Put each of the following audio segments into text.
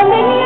Hallelujah.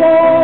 Lord.